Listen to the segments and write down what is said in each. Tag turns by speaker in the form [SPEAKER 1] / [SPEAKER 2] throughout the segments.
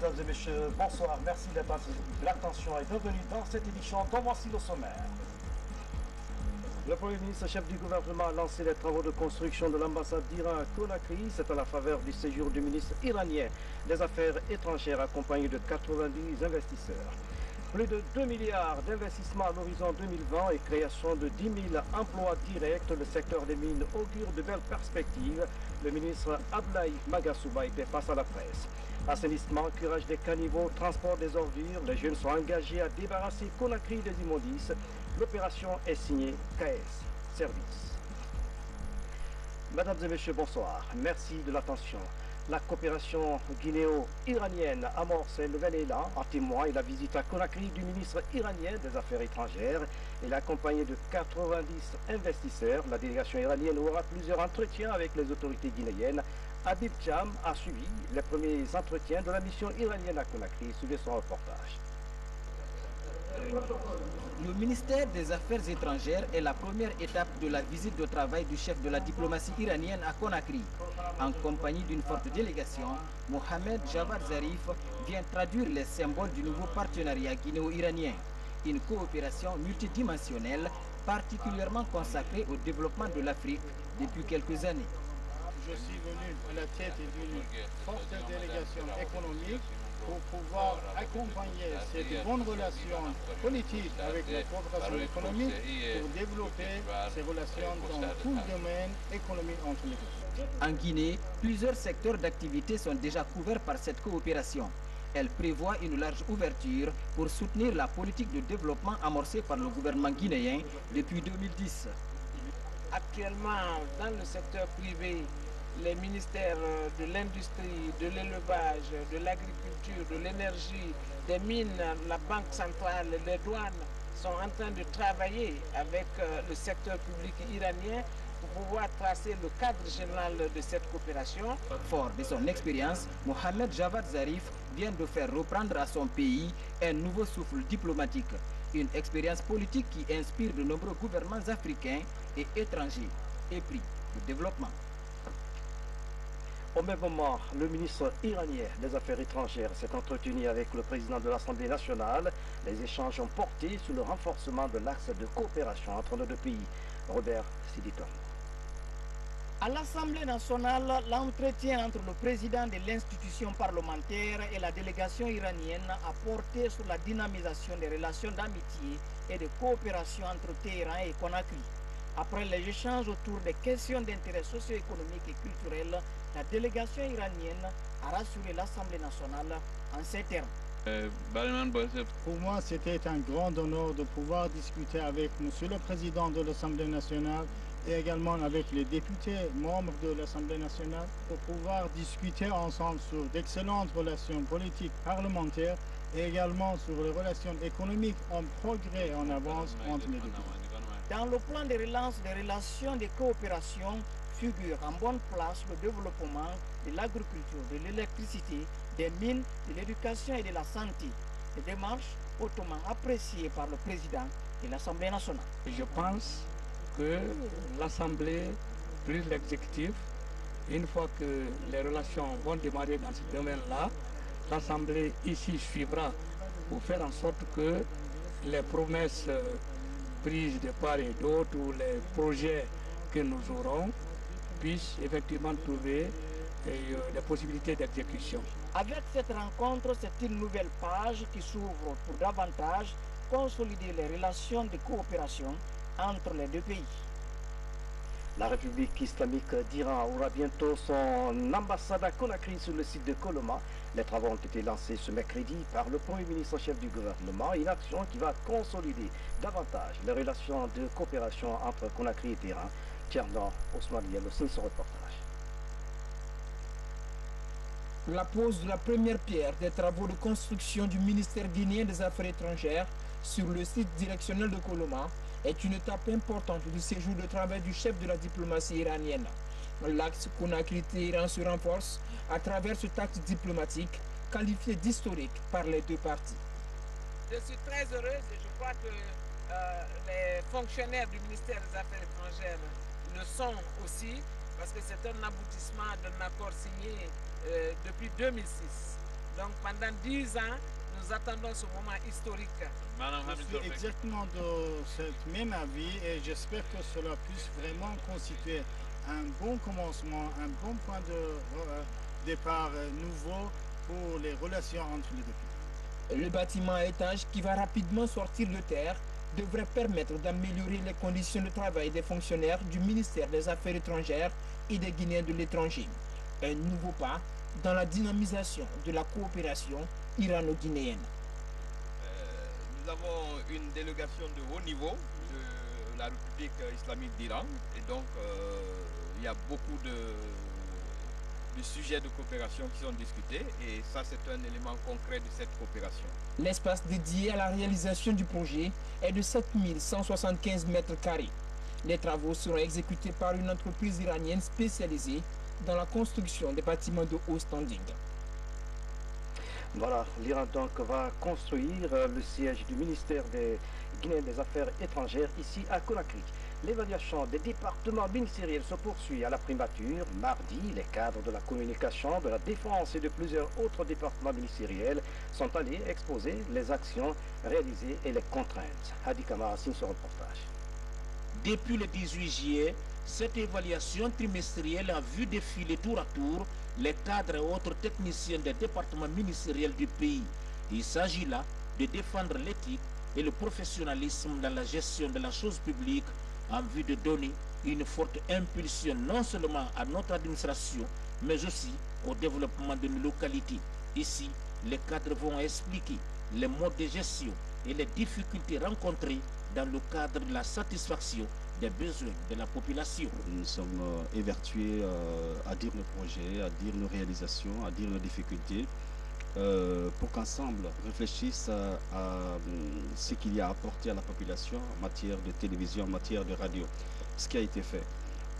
[SPEAKER 1] Mesdames et messieurs, bonsoir. Merci de l'attention et bienvenue dans cette édition dont voici le sommaire. Le Premier ministre, chef du gouvernement, a lancé les travaux de construction de l'ambassade d'Iran à Conakry. C'est à la faveur du séjour du ministre iranien des Affaires étrangères accompagné de 90 investisseurs. Plus de 2 milliards d'investissements à l'horizon 2020 et création de 10 000 emplois directs. Le secteur des mines augure de belles perspectives. Le ministre Ablaï Magasouba était face à la presse. Assainissement, curage des caniveaux, transport des ordures. Les jeunes sont engagés à débarrasser Conakry des immondices. L'opération est signée KS Service. Mesdames et messieurs, bonsoir. Merci de l'attention. La coopération guinéo-iranienne amorce un nouvel élan. En témoigne la visite à Conakry du ministre iranien des Affaires étrangères. Il est accompagné de 90 investisseurs. La délégation iranienne aura plusieurs entretiens avec les autorités guinéennes. Habib Cham a suivi les premiers entretiens de la mission iranienne à Conakry. Suivez son reportage.
[SPEAKER 2] Le ministère des Affaires étrangères est la première étape de la visite de travail du chef de la diplomatie iranienne à Conakry. En compagnie d'une forte délégation, Mohamed Javad Zarif vient traduire les symboles du nouveau partenariat guinéo-iranien, une coopération multidimensionnelle particulièrement consacrée au développement de l'Afrique depuis quelques années.
[SPEAKER 3] Je suis venu à la tête d'une forte délégation économique pour pouvoir accompagner cette bonne relation politique avec la coopération économique pour développer ces relations dans tout le domaine économique entre les deux.
[SPEAKER 2] En Guinée, plusieurs secteurs d'activité sont déjà couverts par cette coopération. Elle prévoit une large ouverture pour soutenir la politique de développement amorcée par le gouvernement guinéen depuis 2010.
[SPEAKER 4] Actuellement, dans le secteur privé, les ministères de l'industrie, de l'élevage, de l'agriculture, de l'énergie, des mines, la banque centrale, les douanes sont en train de travailler avec le secteur public iranien pour pouvoir tracer le cadre général de cette coopération.
[SPEAKER 2] Fort de son expérience, Mohamed Javad Zarif vient de faire reprendre à son pays un nouveau souffle diplomatique, une expérience politique qui inspire de nombreux gouvernements africains et étrangers épris de développement.
[SPEAKER 1] Au même moment, le ministre iranien des Affaires étrangères s'est entretenu avec le président de l'Assemblée nationale. Les échanges ont porté sur le renforcement de l'axe de coopération entre nos deux pays. Robert Siditon.
[SPEAKER 5] À l'Assemblée nationale, l'entretien entre le président de l'institution parlementaire et la délégation iranienne a porté sur la dynamisation des relations d'amitié et de coopération entre Téhéran et Conakry. Après les échanges autour des questions d'intérêt socio-économique et culturel, la délégation iranienne a rassuré l'Assemblée nationale en ces termes.
[SPEAKER 3] Pour moi, c'était un grand honneur de pouvoir discuter avec Monsieur le Président de l'Assemblée nationale et également avec les députés membres de l'Assemblée nationale pour pouvoir discuter ensemble sur d'excellentes relations politiques parlementaires et également sur les relations économiques en progrès en avance entre les deux pays.
[SPEAKER 5] Dans le plan de relance des relations de coopération, figure en bonne place le développement de l'agriculture, de l'électricité, des mines, de l'éducation et de la santé. Des démarches hautement appréciées par le président de l'Assemblée nationale.
[SPEAKER 6] Je pense que l'Assemblée, plus l'exécutif, une fois que les relations vont démarrer dans ce domaine-là, l'Assemblée ici suivra pour faire en sorte que les promesses prises de part et d'autre ou les projets que nous aurons puissent effectivement trouver des possibilités d'exécution.
[SPEAKER 5] Avec cette rencontre, c'est une nouvelle page qui s'ouvre pour davantage consolider les relations de coopération entre les deux pays.
[SPEAKER 1] La République islamique d'Iran aura bientôt son ambassade à Conakry sur le site de Coloma. Les travaux ont été lancés ce mercredi par le Premier ministre chef du gouvernement, une action qui va consolider davantage les relations de coopération entre Conakry et Téhéran. Tiernan Osman Yello, c'est ce reportage.
[SPEAKER 7] La pose de la première pierre des travaux de construction du ministère guinéen des Affaires étrangères sur le site directionnel de Coloma est une étape importante du séjour de travail du chef de la diplomatie iranienne. L'axe Conakry-Téhéran se renforce à travers cet acte diplomatique qualifié d'historique par les deux parties.
[SPEAKER 4] Je suis très heureuse et je crois que euh, les fonctionnaires du ministère des Affaires étrangères le sont aussi parce que c'est un aboutissement d'un accord signé euh, depuis 2006. Donc pendant dix ans, nous attendons ce moment historique.
[SPEAKER 3] Je suis exactement de ce même avis et j'espère que cela puisse vraiment constituer un bon commencement, un bon point de euh, départ euh, nouveau pour les relations entre les deux pays.
[SPEAKER 7] Le bâtiment à étage qui va rapidement sortir de terre devrait permettre d'améliorer les conditions de travail des fonctionnaires du ministère des Affaires étrangères et des Guinéens de l'étranger. Un nouveau pas dans la dynamisation de la coopération irano-guinéenne.
[SPEAKER 8] nous avons une délégation de haut niveau de la République islamique d'Iran et donc euh, il y a beaucoup de, de sujets de coopération qui sont discutés et ça c'est un élément concret de cette coopération.
[SPEAKER 7] L'espace dédié à la réalisation du projet est de 7175 mètres carrés. Les travaux seront exécutés par une entreprise iranienne spécialisée dans la construction des bâtiments de haut standing.
[SPEAKER 1] Voilà, l'Iran donc va construire euh, le siège du ministère des Guinéens des Affaires étrangères ici à Conakry. L'évaluation des départements ministériels se poursuit à la primature. Mardi, les cadres de la communication, de la défense et de plusieurs autres départements ministériels sont allés exposer les actions réalisées et les contraintes. Hadi Kamara signe ce reportage.
[SPEAKER 9] Depuis le 18 juillet, cette évaluation trimestrielle a vu défiler tour à tour les cadres et autres techniciens des départements ministériels du pays. Il s'agit là de défendre l'éthique et le professionnalisme dans la gestion de la chose publique en vue de donner une forte impulsion non seulement à notre administration, mais aussi au développement de nos localités. Ici, les cadres vont expliquer les modes de gestion et les difficultés rencontrées dans le cadre de la satisfaction des besoins de la population.
[SPEAKER 10] Nous sommes euh, évertués euh, à dire nos projets, à dire nos réalisations, à dire nos difficultés, euh, pour qu'ensemble réfléchissent à, à, ce qu'il y a à apporter à la population en matière de télévision, en matière de radio, ce qui a été fait.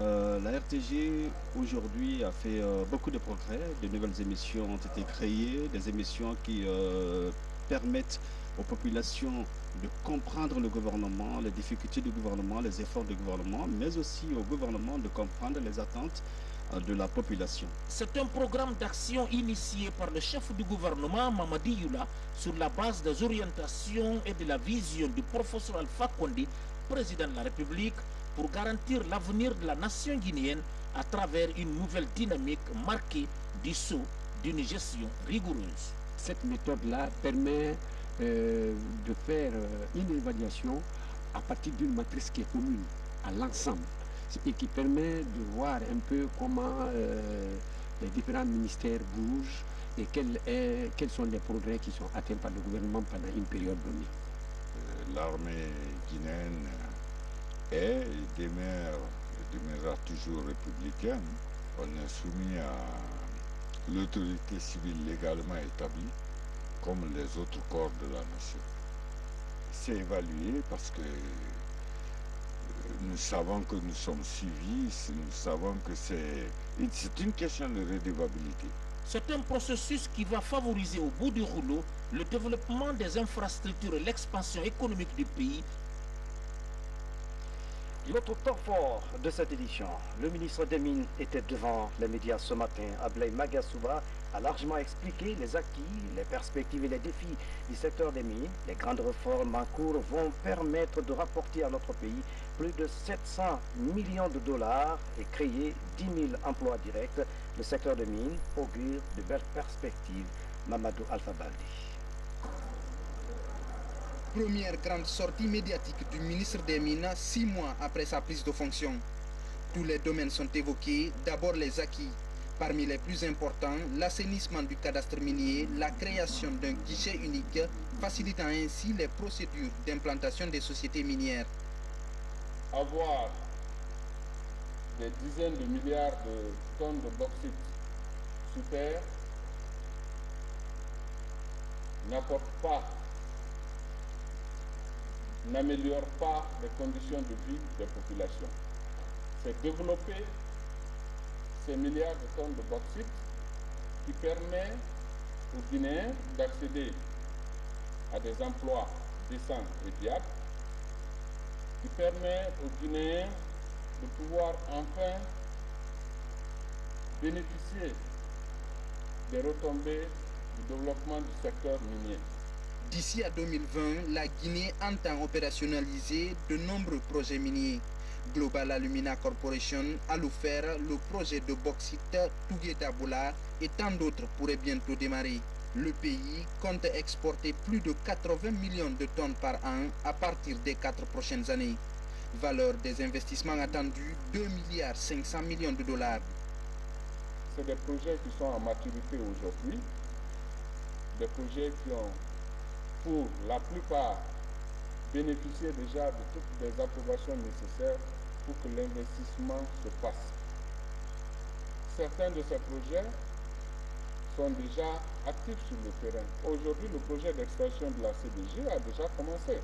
[SPEAKER 10] La RTG aujourd'hui a fait beaucoup de progrès, de nouvelles émissions ont été créées, des émissions qui permettent aux populations de comprendre le gouvernement, les difficultés du gouvernement, les efforts du gouvernement, mais aussi au gouvernement de comprendre les attentes de la population.
[SPEAKER 9] C'est un programme d'action initié par le chef du gouvernement Mamadi Yula sur la base des orientations et de la vision du professeur Alpha Condé, président de la République, pour garantir l'avenir de la nation guinéenne à travers une nouvelle dynamique marquée du saut d'une gestion rigoureuse.
[SPEAKER 11] Cette méthode-là permet euh, de faire euh, une évaluation à partir d'une matrice qui est commune à l'ensemble et qui permet de voir un peu comment euh, les différents ministères bougent et quels sont les progrès qui sont atteints par le gouvernement pendant une période donnée.
[SPEAKER 12] L'armée guinéenne est et demeure, demeurera toujours républicaine. On est soumis à l'autorité civile légalement établie comme les autres corps de la nation. C'est évalué parce que nous savons que nous sommes suivis, nous savons que c'est une question de redevabilité.
[SPEAKER 9] C'est un processus qui va favoriser au bout du rouleau le développement des infrastructures et l'expansion économique du pays.
[SPEAKER 1] L'autre temps fort de cette édition, le ministre des Mines était devant les médias ce matin. Ablay Magasuba a largement expliqué les acquis, les perspectives et les défis du secteur des mines. Les grandes réformes en cours vont permettre de rapporter à notre pays plus de 700 millions de dollars et créer 10 000 emplois directs. Le secteur des mines augure de belles perspectives. Mamadou Alphabaldi.
[SPEAKER 13] Première grande sortie médiatique du ministre des Mines six mois après sa prise de fonction. Tous les domaines sont évoqués, d'abord les acquis. Parmi les plus importants, l'assainissement du cadastre minier, la création d'un guichet unique, facilitant ainsi les procédures d'implantation des sociétés minières.
[SPEAKER 14] Avoir des dizaines de milliards de tonnes de bauxite sous terre n'apporte pas n'améliore pas les conditions de vie des populations. C'est développer milliards de tonnes de bauxite qui permet aux Guinéens d'accéder à des emplois décents et viables, qui permet aux Guinéens de pouvoir enfin bénéficier des retombées du développement du secteur minier.
[SPEAKER 13] D'ici à 2020, la Guinée entend opérationnaliser de nombreux projets miniers. Global Alumina Corporation a offert le projet de bauxite Tougué Daboula et tant d'autres pourraient bientôt démarrer. Le pays compte exporter plus de 80 millions de tonnes par an à partir des quatre prochaines années. Valeur des investissements attendus 2 milliards 500 millions de dollars.
[SPEAKER 14] C'est des projets qui sont en maturité aujourd'hui, des projets qui ont pour la plupart bénéficié déjà de toutes les approbations nécessaires pour que l'investissement se fasse. Certains de ces projets sont déjà actifs sur le terrain. Aujourd'hui, le projet d'extraction de la CDG a déjà commencé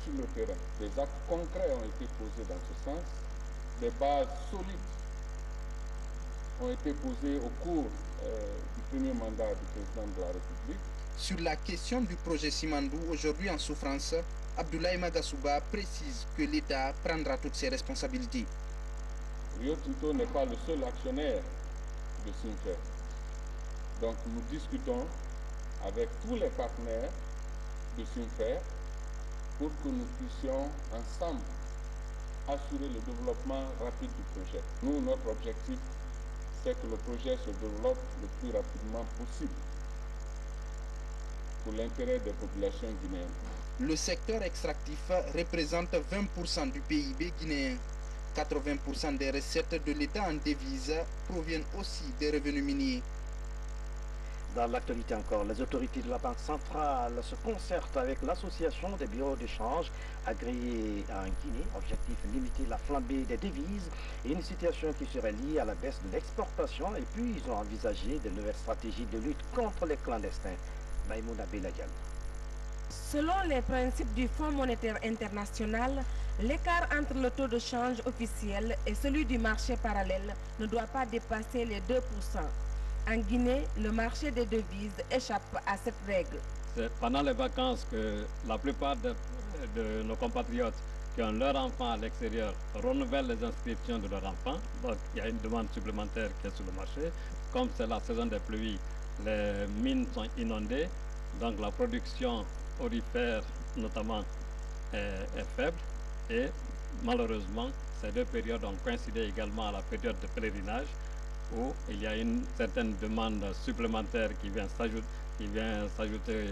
[SPEAKER 14] sur le terrain. Des actes concrets ont été posés dans ce sens. Des bases solides ont été posées au cours euh, du premier mandat du président de la République.
[SPEAKER 13] Sur la question du projet Simandou, aujourd'hui en souffrance, Abdoulaye Magasouba précise que l'État prendra toutes ses responsabilités.
[SPEAKER 14] Rio Tinto n'est pas le seul actionnaire de Simfer. Donc nous discutons avec tous les partenaires de Simfer pour que nous puissions ensemble assurer le développement rapide du projet. Nous, notre objectif, c'est que le projet se développe le plus rapidement possible pour l'intérêt des populations guinéennes.
[SPEAKER 13] Le secteur extractif représente 20% du PIB guinéen. 80% des recettes de l'État en devise proviennent aussi des revenus miniers.
[SPEAKER 1] Dans l'actualité encore, les autorités de la Banque centrale se concertent avec l'association des bureaux d'échange agréés en Guinée. Objectif limiter la flambée des devises et une situation qui serait liée à la baisse de l'exportation. Et puis, ils ont envisagé de nouvelles stratégies de lutte contre les clandestins. Maïmouna.
[SPEAKER 15] Selon les principes du Fonds monétaire international, l'écart entre le taux de change officiel et celui du marché parallèle ne doit pas dépasser les 2%. En Guinée, le marché des devises échappe à cette règle.
[SPEAKER 6] C'est pendant les vacances que la plupart de, de, nos compatriotes qui ont leurs enfants à l'extérieur renouvellent les inscriptions de leurs enfants. Donc il y a une demande supplémentaire qui est sur le marché. Comme c'est la saison des pluies, les mines sont inondées, donc la production aurifère notamment est, est, faible et malheureusement ces deux périodes ont coïncidé également à la période de pèlerinage où il y a une certaine demande supplémentaire qui vient s'ajouter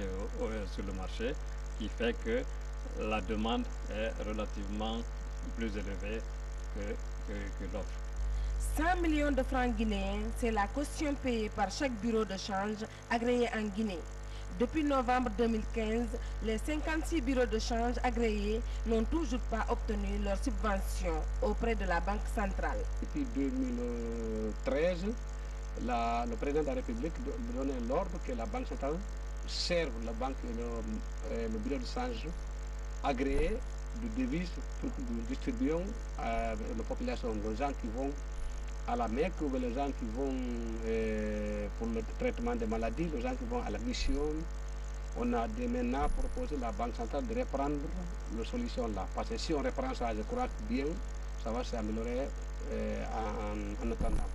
[SPEAKER 6] sur le marché qui fait que la demande est relativement plus élevée que, que, que l'offre.
[SPEAKER 15] 100 millions de francs guinéens, c'est la caution payée par chaque bureau de change agréé en Guinée. Depuis novembre 2015, les 56 bureaux de change agréés n'ont toujours pas obtenu leur subvention auprès de la Banque centrale.
[SPEAKER 11] Depuis 2013, la, le président de la République donnait l'ordre que la Banque centrale serve le, le bureau de change agréé de devises pour que nous distribuions à la population, aux gens qui vont à la Mecque ou les gens qui vont euh, pour le traitement des maladies, les gens qui vont à la mission. On a dès maintenant proposé à la Banque centrale de reprendre la solution là. Parce que si on reprend ça, je crois que bien, ça va s'améliorer euh, en, en attendant.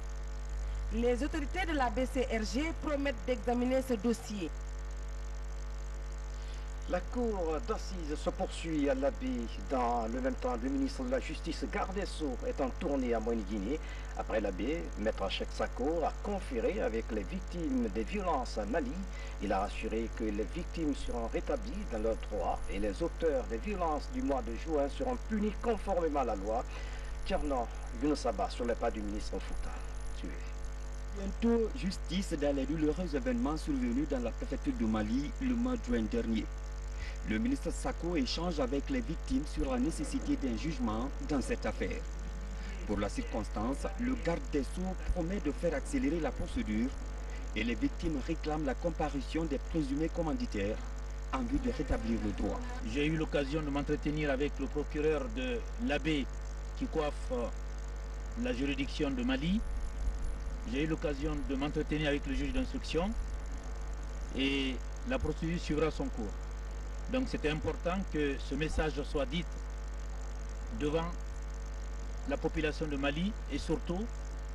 [SPEAKER 15] Les autorités de la BCRG promettent d'examiner ce dossier.
[SPEAKER 1] La cour d'assises se poursuit à l'Abbé. Dans le même temps, le ministre de la Justice, Gardesso, est en tournée à Moine-Guinée. Après l'abbé, Maître Cheikh Sako a conféré avec les victimes des violences à Mali. Il a assuré que les victimes seront rétablies dans leurs droits et les auteurs des violences du mois de juin seront punis conformément à la loi. Tcherno Yunosaba sur les pas du ministre Fouta. Suivez.
[SPEAKER 16] Bientôt, justice dans les douloureux événements survenus dans la préfecture du Mali le mois de juin dernier. Le ministre Sako échange avec les victimes sur la nécessité d'un jugement dans cette affaire. Pour la circonstance, le garde des Sceaux promet de faire accélérer la procédure et les victimes réclament la comparution des présumés commanditaires en vue de rétablir le droit.
[SPEAKER 17] J'ai eu l'occasion de m'entretenir avec le procureur de l'abbé qui coiffe la juridiction de Mali. J'ai eu l'occasion de m'entretenir avec le juge d'instruction et la procédure suivra son cours. Donc c'était important que ce message soit dit devant la population de Mali et surtout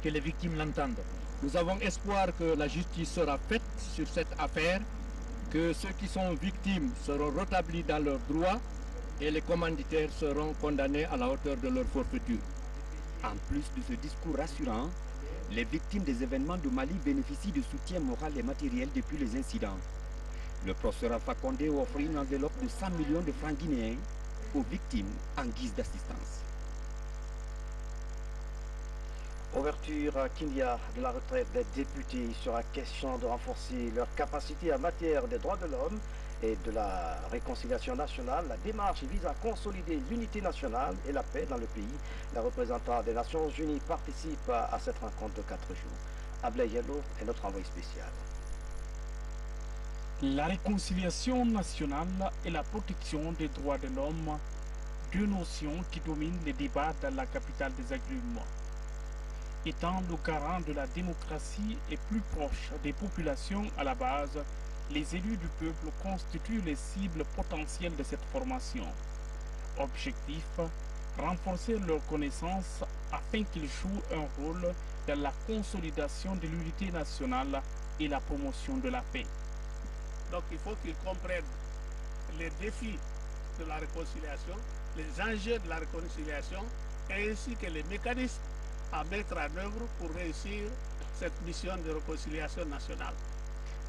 [SPEAKER 17] que les victimes l'entendent.
[SPEAKER 6] Nous avons espoir que la justice sera faite sur cette affaire, que ceux qui sont victimes seront rétablis dans leurs droits et les commanditaires seront condamnés à la hauteur de leur forfaiture.
[SPEAKER 16] En plus de ce discours rassurant, les victimes des événements de Mali bénéficient de soutien moral et matériel depuis les incidents. Le professeur Alpha Condé offre une enveloppe de 100 millions de francs guinéens aux victimes en guise d'assistance.
[SPEAKER 1] Ouverture à Kindia de la retraite des députés sera question de renforcer leur capacité en matière des droits de l'homme et de la réconciliation nationale. La démarche vise à consolider l'unité nationale et la paix dans le pays. Les représentants des Nations Unies participent à cette rencontre de quatre jours. Ablay Yellow est notre envoyé spécial.
[SPEAKER 18] La réconciliation nationale et la protection des droits de l'homme, deux notions qui dominent les débats dans la capitale des agrumes. Étant le garant de la démocratie et plus proche des populations à la base, les élus du peuple constituent les cibles potentielles de cette formation. Objectif, renforcer leur connaissance afin qu'ils jouent un rôle dans la consolidation de l'unité nationale et la promotion de la paix.
[SPEAKER 19] Donc il faut qu'ils comprennent les défis de la réconciliation, les enjeux de la réconciliation, ainsi que les mécanismes à mettre en œuvre pour réussir cette mission de réconciliation nationale.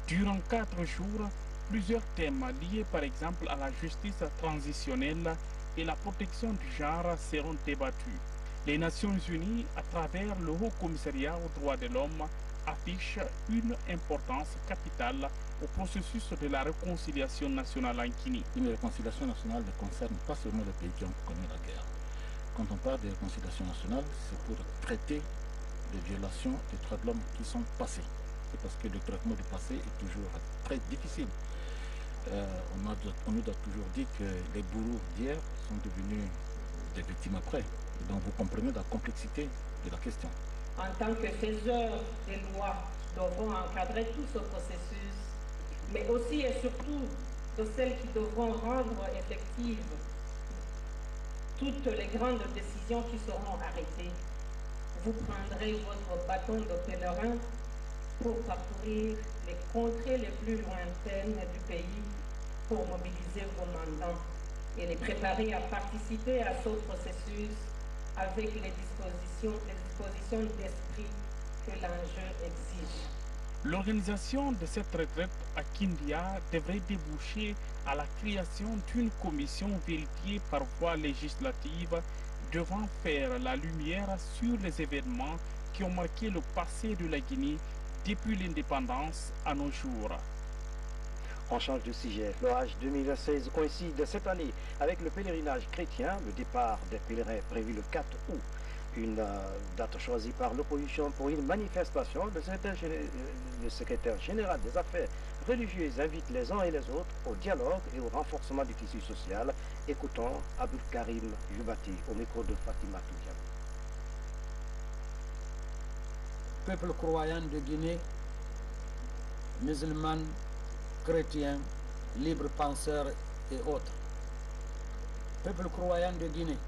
[SPEAKER 18] Durant quatre jours, plusieurs thèmes liés par exemple à la justice transitionnelle et la protection du genre seront débattus. Les Nations Unies, à travers le Haut Commissariat aux droits de l'homme, affichent une importance capitale au processus de la réconciliation nationale en Guinée.
[SPEAKER 20] Une réconciliation nationale ne concerne pas seulement les pays qui ont connu la guerre. Quand on parle de réconciliation nationale, c'est pour traiter les violations des droits de l'homme qui sont passées. C'est parce que le traitement du passé est toujours très difficile. Euh, on, nous a toujours dit que les bourreaux d'hier sont devenus des victimes après. Donc vous comprenez la complexité de la question.
[SPEAKER 21] En tant que faiseurs des lois, devront encadrer tout ce processus, mais aussi et surtout de celles qui devront rendre effectives toutes les grandes décisions qui seront arrêtées. Vous prendrez votre bâton de pèlerin pour parcourir les contrées les plus lointaines du pays pour mobiliser vos mandants et les préparer à participer à ce processus avec les dispositions, les dispositions d'esprit que l'enjeu exige.
[SPEAKER 18] L'organisation de cette retraite à Kindia devrait déboucher à la création d'une commission vérifiée par voie législative devant faire la lumière sur les événements qui ont marqué le passé de la Guinée depuis l'indépendance à nos jours.
[SPEAKER 1] On change de sujet. L'orage 2016 coïncide cette année avec le pèlerinage chrétien, le départ des pèlerins prévu le 4 août. Une euh, date choisie par l'opposition pour une manifestation. Le secrétaire, le secrétaire, général des affaires religieuses invite les uns et les autres au dialogue et au renforcement du tissu social. Écoutons Abdul Karim Jubati au micro de Fatima Toudiam.
[SPEAKER 22] Peuple croyant de Guinée, musulmans, chrétiens, libres penseurs et autres. Peuple croyant de Guinée,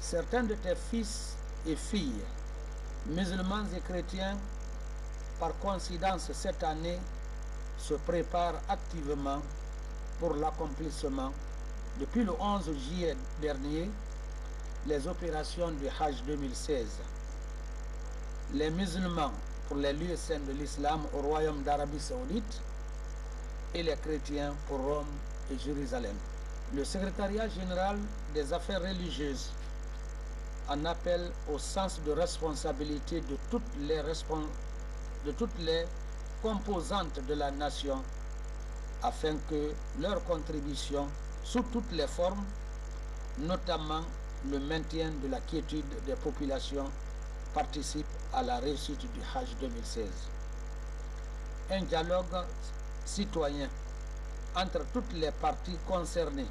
[SPEAKER 22] certains de tes fils et filles, musulmans et chrétiens, par coïncidence cette année, se préparent activement pour l'accomplissement, depuis le 11 juillet dernier, les opérations du Hajj 2016. Les musulmans pour les lieux saints de l'islam au Royaume d'Arabie saoudite et les chrétiens pour Rome et Jérusalem. Le secrétariat général des affaires religieuses en appelle au sens de responsabilité de toutes les, composantes de la nation afin que leur contribution sous toutes les formes, notamment le maintien de la quiétude des populations, participe à la réussite du Hajj 2016. Un dialogue citoyen entre toutes les parties concernées,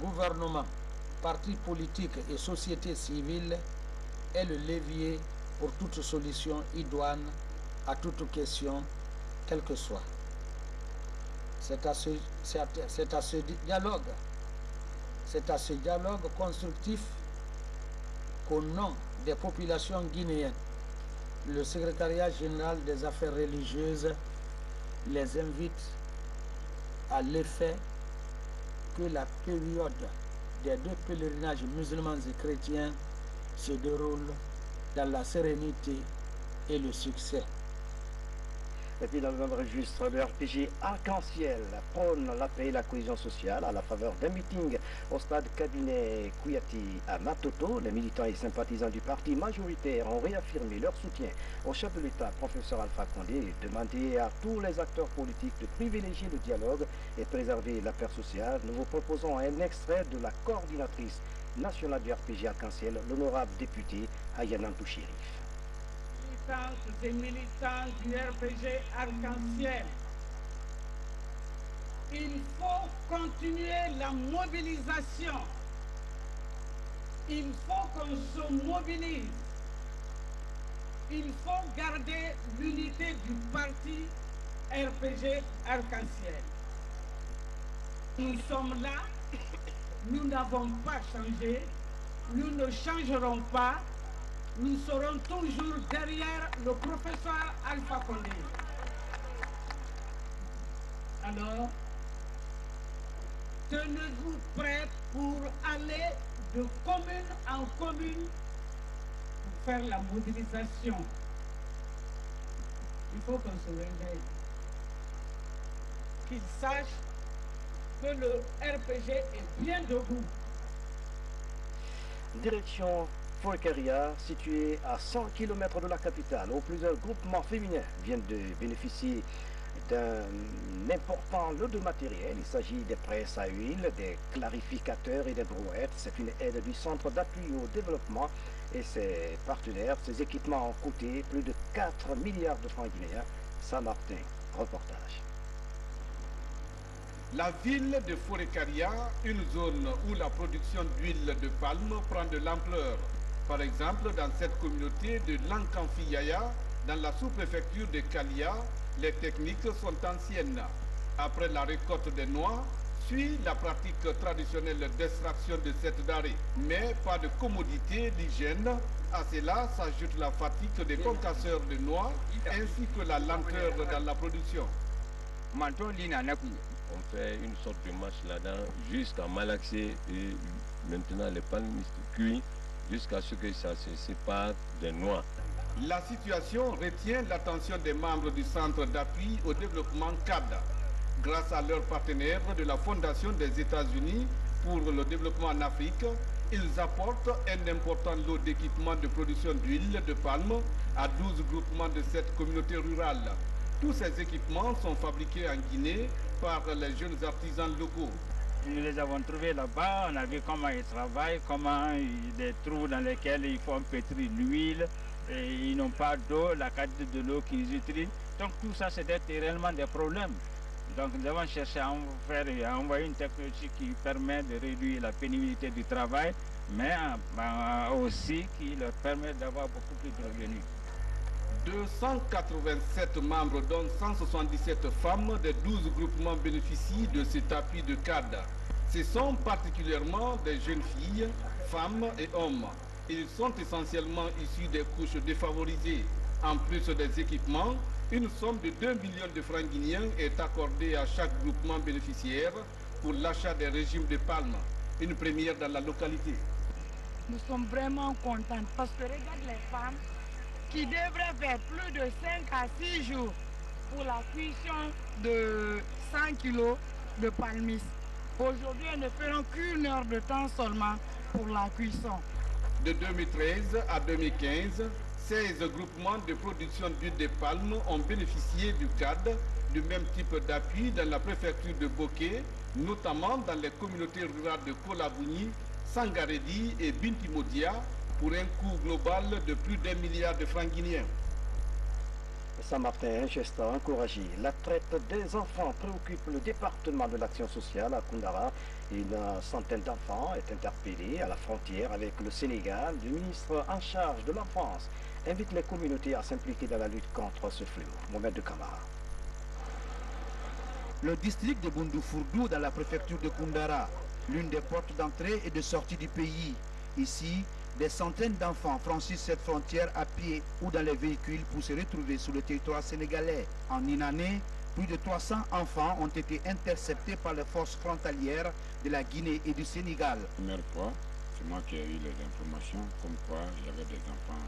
[SPEAKER 22] gouvernement, partis politiques et société civile, est le levier pour toute solution idoine à toute question, quelle que soit. C'est à ce, c'est à ce dialogue, c'est à ce dialogue constructif qu'au nom des populations guinéennes, le secrétariat général des affaires religieuses les invite à l'effet que la période des deux pèlerinages musulmans et chrétiens se déroule dans la sérénité et le succès.
[SPEAKER 1] Puis dans le même registre, le RPG Arc-en-Ciel prône la paix et la cohésion sociale à la faveur d'un meeting au stade cabinet Kouyati à Matoto. Les militants et sympathisants du parti majoritaire ont réaffirmé leur soutien au chef de l'État, professeur Alpha Condé, et demandé à tous les acteurs politiques de privilégier le dialogue et préserver la paix sociale. Nous vous proposons un extrait de la coordinatrice nationale du RPG Arc-en-Ciel, l'honorable député Ayana Touchirif
[SPEAKER 23] des militants du RPG Arc-en-Ciel. Il faut continuer la mobilisation. Il faut qu'on se mobilise. Il faut garder l'unité du parti RPG Arc-en-Ciel. Nous sommes là, nous n'avons pas changé, nous ne changerons pas nous serons toujours derrière le professeur Alpha Condé. Alors, tenez-vous prêts pour aller de commune en commune pour faire la mobilisation. Il faut qu'on se réveille. Qu'ils sachent que le RPG est bien debout.
[SPEAKER 1] Direction Forcaria, située à 100 km de la capitale, où plusieurs groupements féminins viennent de bénéficier d'un important lot de matériel. Il s'agit des presses à huile, des clarificateurs et des brouettes. C'est une aide du Centre d'appui au développement et ses partenaires. Ces équipements ont coûté plus de 4 milliards de francs guinéens. Saint-Martin, reportage.
[SPEAKER 24] La ville de Forecaria, une zone où la production d'huile de palme prend de l'ampleur. Par exemple, dans cette communauté de Lankanfiyaya, dans la sous-préfecture de Kalia, les techniques sont anciennes. Après la récolte des noix, suit la pratique traditionnelle d'extraction de cette denrée. Mais pas de commodité d'hygiène. À cela s'ajoute la fatigue des concasseurs de noix ainsi que la lenteur dans la production.
[SPEAKER 25] On fait une sorte de marche là-dedans jusqu'à malaxer et maintenant les palmes cuits jusqu'à ce que ça se sépare des noix.
[SPEAKER 24] La situation retient l'attention des membres du Centre d'appui au développement CAD. Grâce à leurs partenaires de la Fondation des États-Unis pour le développement en Afrique, ils apportent un important lot d'équipements de production d'huile de palme à 12 groupements de cette communauté rurale. Tous ces équipements sont fabriqués en Guinée par les jeunes artisans locaux.
[SPEAKER 17] Nous les avons trouvés là-bas, on a vu comment ils travaillent, comment des trous dans lesquels ils font pétrir l'huile, et ils n'ont pas d'eau, la qualité de l'eau qu'ils utilisent. Donc tout ça, c'est réellement des problèmes. Donc nous avons cherché à, envoyer une technologie qui permet de réduire la pénibilité du travail, mais ben, aussi qui leur permet d'avoir beaucoup plus de revenus.
[SPEAKER 24] 287 membres, dont 177 femmes des 12 groupements bénéficient de cet appui de cadre. Ce sont particulièrement des jeunes filles, femmes et hommes. Ils sont essentiellement issus des couches défavorisées. En plus des équipements, une somme de 2 millions de francs guinéens est accordée à chaque groupement bénéficiaire pour l'achat des régimes de palme, une première dans la localité.
[SPEAKER 26] Nous sommes vraiment contents parce que regarde les femmes qui devraient faire plus de 5 à 6 jours pour la cuisson de 100 kg de palmis. Aujourd'hui, nous ne ferons qu'une heure de temps seulement pour la cuisson.
[SPEAKER 24] De 2013 à 2015, 16 groupements de production d'huile de palme ont bénéficié du cadre du même type d'appui dans la préfecture de Bokeh, notamment dans les communautés rurales de Kolabouni, Sangaredi et Bintimodia, pour un coût global de plus d'un milliard de francs guinéens.
[SPEAKER 1] Saint-Martin, un geste encouragé. La traite des enfants préoccupe le département de l'action sociale à Kundara. Une centaine d'enfants est interpellée à la frontière avec le Sénégal. Le ministre en charge de l'enfance invite les communautés à s'impliquer dans la lutte contre ce fléau. Mohamed de Kamara.
[SPEAKER 27] Le district de Bundufourdou dans la préfecture de Kundara, l'une des portes d'entrée et de sortie du pays. Ici,
[SPEAKER 13] Des centaines d'enfants franchissent cette frontière à pied ou dans les véhicules pour se retrouver sur le territoire sénégalais. En une année, plus de 300 enfants ont été interceptés par les forces frontalières de la Guinée et du Sénégal.
[SPEAKER 12] La première fois, c'est moi qui ai eu les informations comme quoi il y avait des enfants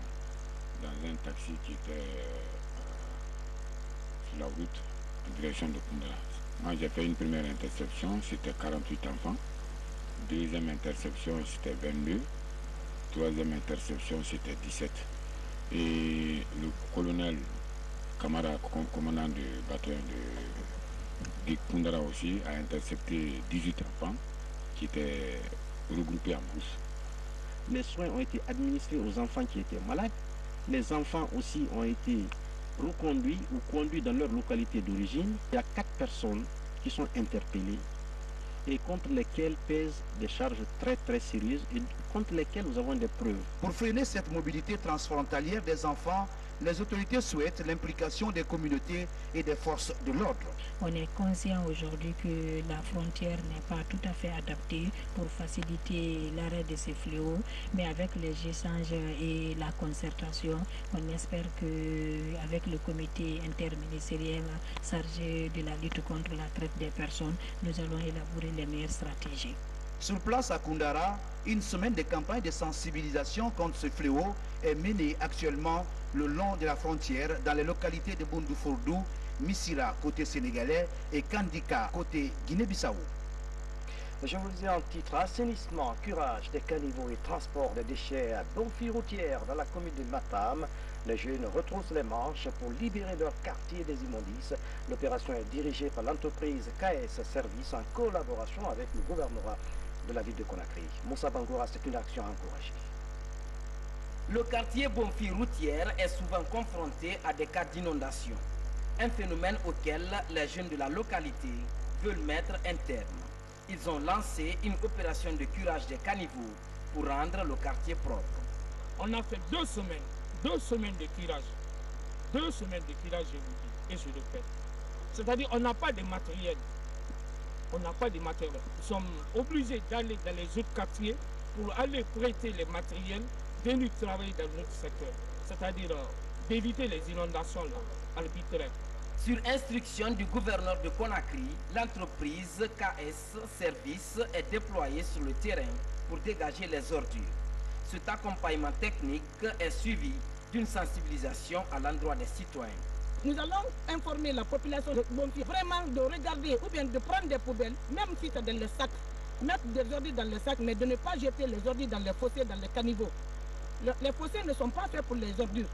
[SPEAKER 12] dans un taxi qui était euh, sur la route en direction de Kundra. Moi j'ai fait une première interception, c'était 48 enfants. Deuxième interception, c'était 22. Troisième interception, c'était 17. Et le colonel Kamara, commandant du bataillon de, de Kundara aussi, a intercepté 18 enfants qui étaient regroupés en brousse.
[SPEAKER 28] Les soins ont été administrés aux enfants qui étaient malades. Les enfants aussi ont été reconduits ou conduits dans leur localité d'origine. Il y a quatre personnes qui sont interpellées et contre lesquelles pèsent des charges très très sérieuses et contre lesquelles nous avons des preuves.
[SPEAKER 13] Pour freiner cette mobilité transfrontalière des enfants, les autorités souhaitent l'implication des communautés et des forces de l'ordre.
[SPEAKER 29] On est conscient aujourd'hui que la frontière n'est pas tout à fait adaptée pour faciliter l'arrêt de ces fléaux, mais avec les échanges et la concertation, on espère que avec le comité interministériel chargé de la lutte contre la traite des personnes, nous allons élaborer les meilleures stratégies.
[SPEAKER 13] Sur place à Kundara, une semaine de campagne de sensibilisation contre ce fléau est menée actuellement le long de la frontière dans les localités de Bundufourdou, Missira côté sénégalais et Kandika côté Guinée-Bissau.
[SPEAKER 1] Je vous disais en titre, assainissement, curage des caniveaux et transport des déchets à Bonfi routière dans la commune de Matam. Les jeunes retroussent les manches pour libérer leur quartier des immondices. L'opération est dirigée par l'entreprise KS Service en collaboration avec le gouvernement de la ville de Conakry. Moussa Bangoura, c'est une action encouragée.
[SPEAKER 2] Le quartier Bonfi routière est souvent confronté à des cas d'inondation, un phénomène auquel les jeunes de la localité veulent mettre un terme. Ils ont lancé une opération de curage des caniveaux pour rendre le quartier propre.
[SPEAKER 18] On a fait deux semaines, deux semaines de curage. Deux semaines de curage, je vous dis, et je le fais. C'est-à-dire on n'a pas de matériel. On n'a pas de matériel. Nous sommes obligés d'aller dans les autres quartiers pour aller prêter les matériels venus travailler dans notre secteur. C'est-à-dire euh, d'éviter les inondations arbitraires.
[SPEAKER 2] Sur instruction du gouverneur de Conakry, l'entreprise KS Service est déployée sur le terrain pour dégager les ordures. Cet accompagnement technique est suivi d'une sensibilisation à l'endroit des citoyens.
[SPEAKER 30] Nous allons informer la population de Bonfi vraiment de regarder ou bien de prendre des poubelles, même si c'est dans les sacs, mettre des ordures dans les sacs, mais de ne pas jeter les ordures dans les fossés, dans les caniveaux. Le, les fossés ne sont pas faits pour les ordures.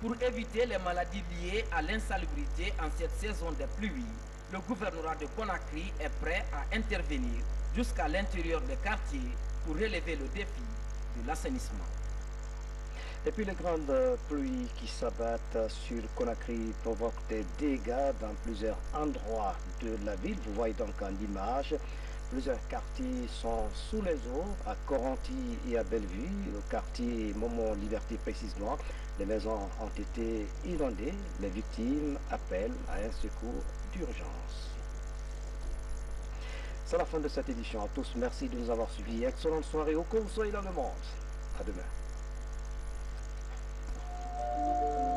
[SPEAKER 2] Pour éviter les maladies liées à l'insalubrité en cette saison des pluies, le gouvernement de Conakry est prêt à intervenir jusqu'à l'intérieur des quartiers pour relever le défi de l'assainissement.
[SPEAKER 1] Et puis les grandes pluies qui s'abattent sur Conakry provoquent des dégâts dans plusieurs endroits de la ville. Vous voyez donc en image, plusieurs quartiers sont sous les eaux, à Coranti et à Bellevue, au quartier Momon Liberté précisément. Les maisons ont été inondées. Les victimes appellent à un secours d'urgence. C'est la fin de cette édition. À tous, merci de nous avoir suivis. Excellente soirée au cours, soyez dans le monde. À demain.
[SPEAKER 31] Thank you.